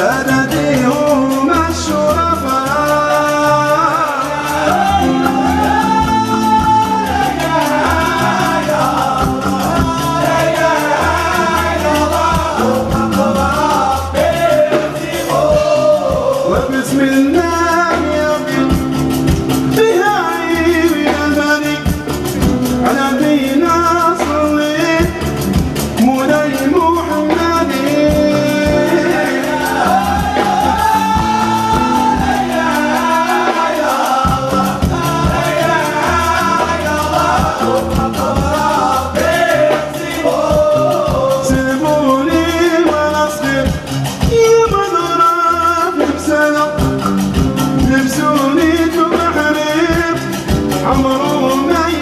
da da Oh night.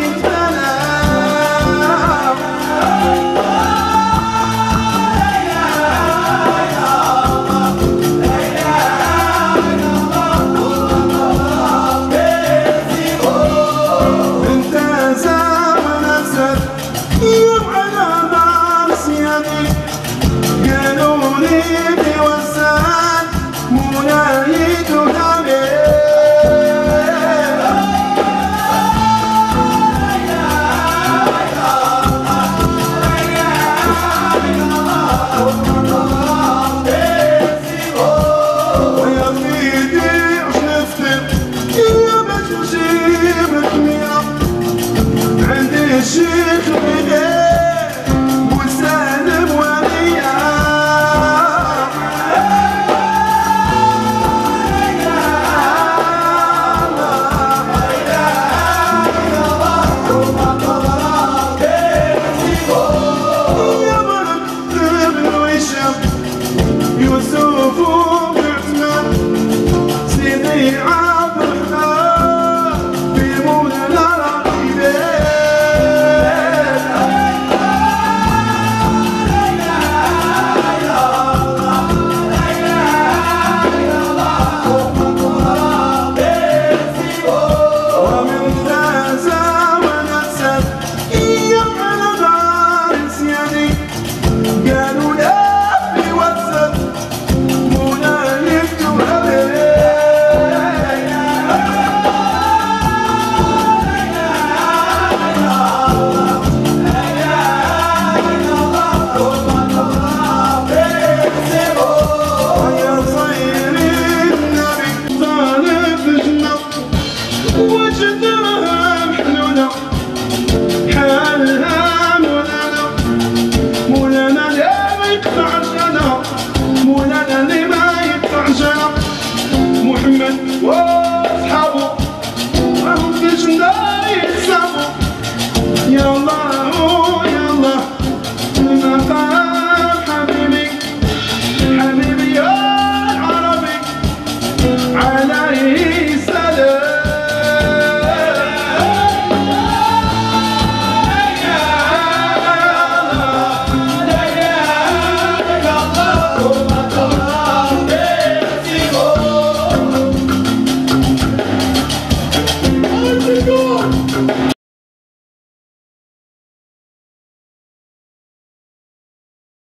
You were so جد مهم حالها